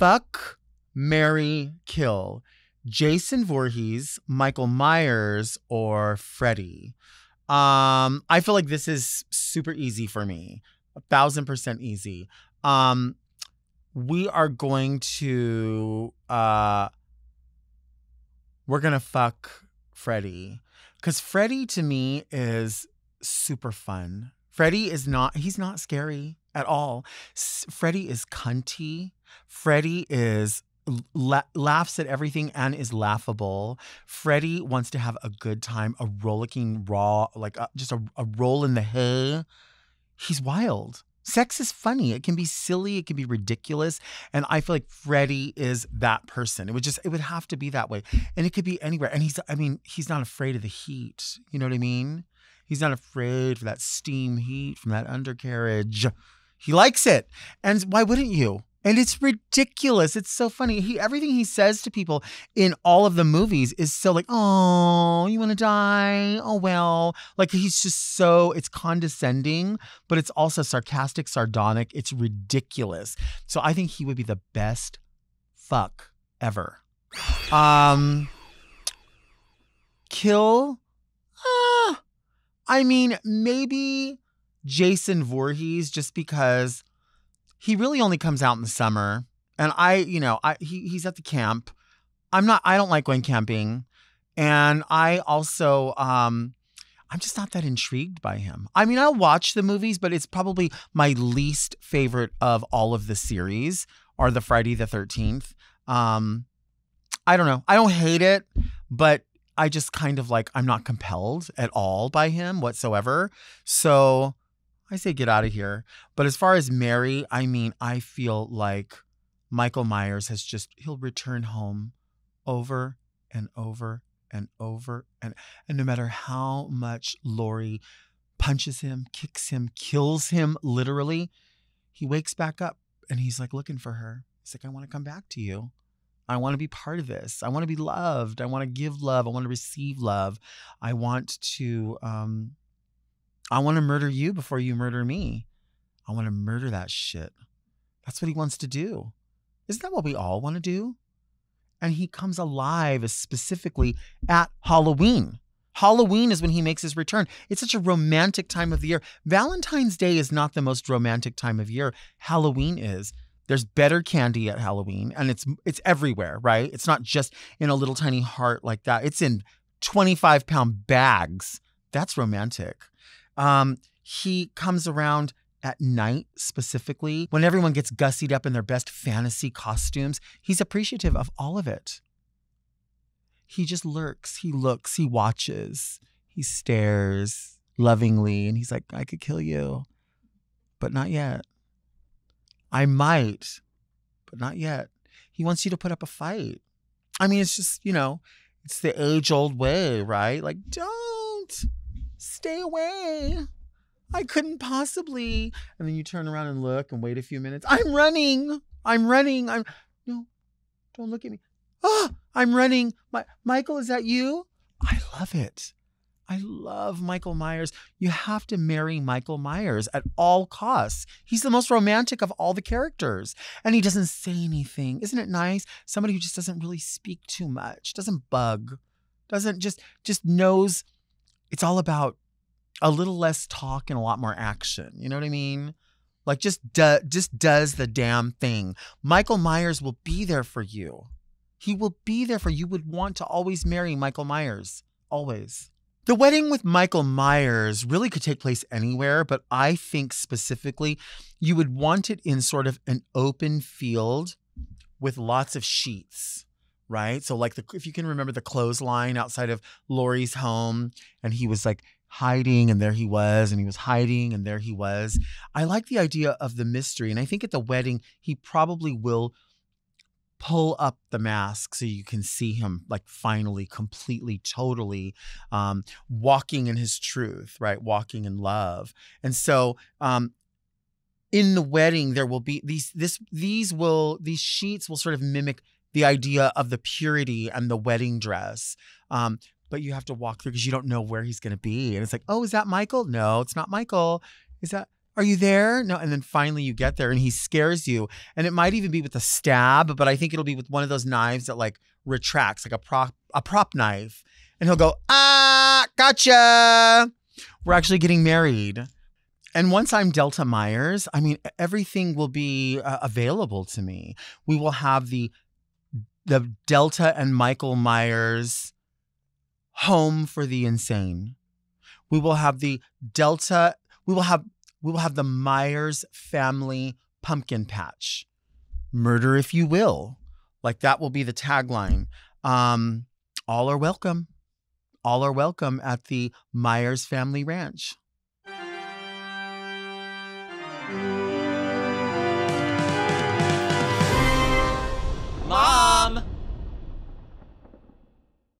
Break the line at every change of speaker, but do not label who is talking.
fuck, marry, kill. Jason Voorhees, Michael Myers, or Freddy. Um, I feel like this is super easy for me. A thousand percent easy. Um, we are going to uh we're gonna fuck Freddy. Cause Freddy to me is super fun. Freddy is not he's not scary at all. Freddy is cunty. Freddy is la- laughs at everything and is laughable. Freddy wants to have a good time, a rollicking raw, like a, just a, a roll in the hay. He's wild. Sex is funny. It can be silly. It can be ridiculous. And I feel like Freddy is that person. It would just, it would have to be that way. And it could be anywhere. And he's, I mean, he's not afraid of the heat. You know what I mean? He's not afraid for that steam heat from that undercarriage. He likes it. And why wouldn't you? And it's ridiculous. It's so funny. He everything he says to people in all of the movies is so like, "Oh, you want to die? Oh well." Like he's just so it's condescending, but it's also sarcastic, sardonic. It's ridiculous. So I think he would be the best fuck ever. Um kill uh, I mean, maybe Jason Voorhees just because he really only comes out in the summer. And I, you know, I he he's at the camp. I'm not I don't like going camping. And I also um I'm just not that intrigued by him. I mean, I'll watch the movies, but it's probably my least favorite of all of the series are the Friday the 13th. Um I don't know. I don't hate it, but I just kind of like I'm not compelled at all by him whatsoever. So I say get out of here. But as far as marry, I mean, I feel like Michael Myers has just he'll return home over and over and over and and no matter how much Laurie punches him, kicks him, kills him literally, he wakes back up and he's like looking for her. He's like, I want to come back to you. I want to be part of this. I want to be loved. I want to give love. I want to receive love. I want to um I want to murder you before you murder me. I want to murder that shit. That's what he wants to do. Isn't that what we all want to do? And he comes alive specifically at Halloween. Halloween is when he makes his return. It's such a romantic time of the year. Valentine's Day is not the most romantic time of year. Halloween is. There's better candy at Halloween and it's it's everywhere, right? It's not just in a little tiny heart like that. It's in 25 pound bags. That's romantic. Um, he comes around at night specifically when everyone gets gussied up in their best fantasy costumes. He's appreciative of all of it. He just lurks, he looks, he watches, he stares lovingly, and he's like, I could kill you, but not yet. I might, but not yet. He wants you to put up a fight. I mean, it's just, you know, it's the age old way, right? Like, don't stay away. I couldn't possibly. And then you turn around and look and wait a few minutes. I'm running. I'm running. I'm no, don't look at me. Oh, I'm running. My Michael, is that you? I love it. I love Michael Myers. You have to marry Michael Myers at all costs. He's the most romantic of all the characters. And he doesn't say anything. Isn't it nice? Somebody who just doesn't really speak too much, doesn't bug, doesn't just just knows it's all about a little less talk and a lot more action. You know what I mean? Like just do, just does the damn thing. Michael Myers will be there for you. He will be there for you. you would want to always marry Michael Myers. Always. The wedding with Michael Myers really could take place anywhere, but I think specifically you would want it in sort of an open field with lots of sheets, right? So, like, the, if you can remember the clothesline outside of Laurie's home, and he was like hiding, and there he was, and he was hiding, and there he was. I like the idea of the mystery, and I think at the wedding, he probably will pull up the mask so you can see him like finally completely totally um, walking in his truth right walking in love and so um, in the wedding there will be these this these will these sheets will sort of mimic the idea of the purity and the wedding dress um, but you have to walk through because you don't know where he's going to be and it's like oh is that michael no it's not michael is that Are you there? No. And then finally you get there and he scares you. And it might even be with a stab, but I think it'll be with one of those knives that like retracts, like a prop a prop knife. And he'll go, ah, gotcha. We're actually getting married. And once I'm Delta Myers, I mean, everything will be uh, available to me. We will have the the Delta and Michael Myers home for the insane. We will have the Delta. We will have we will have the Myers family pumpkin patch. Murder if you will. Like that will be the tagline. Um, all are welcome. All are welcome at the Myers Family Ranch.